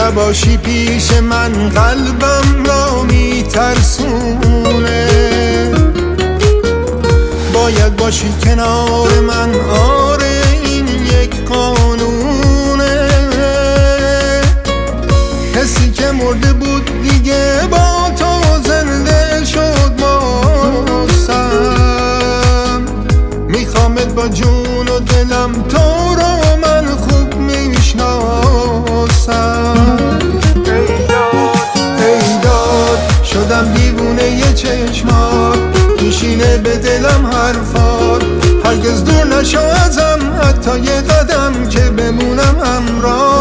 باشی پیش من قلبم را میترسونه. باید باشی کنار من آره این یک قانونه. کسی که مرده بود دیگه با تو زنده شد باسم میخوامت با جون و دلم تو رو من خوب می‌شناسم. میشینه به دلم حرفات هرگز دور نشو ازم حتی یه قدم که بمونم همراه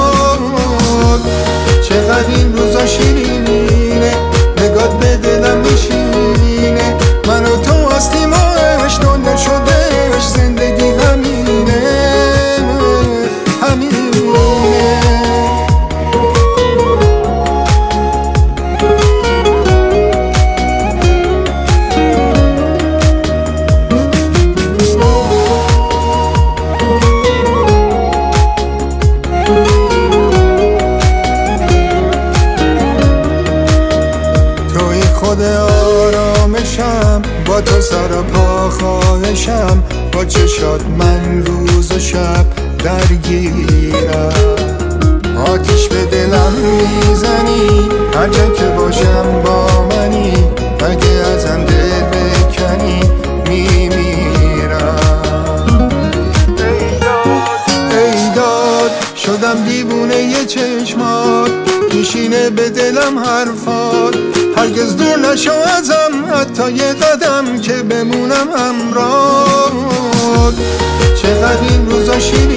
با تو سر پا خواهشم با چشات من روز و شب درگیرم. آتیش به دلم می‌زنی هر جا که باشم با منی اگه ازم دل بکنی میمیرم. ایداد شدم دیوونه یه چشمات میشینه به دلم حرفات هرگز دور نشو ازم حتی یه قدم که بمونم همراه. چقدر این روزا شیرینه